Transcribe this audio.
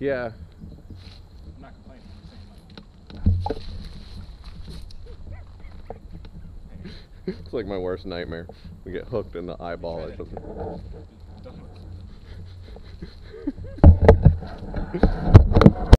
Yeah. I'm not complaining. I'm like. it's like my worst nightmare. We get hooked in the eyeball or something.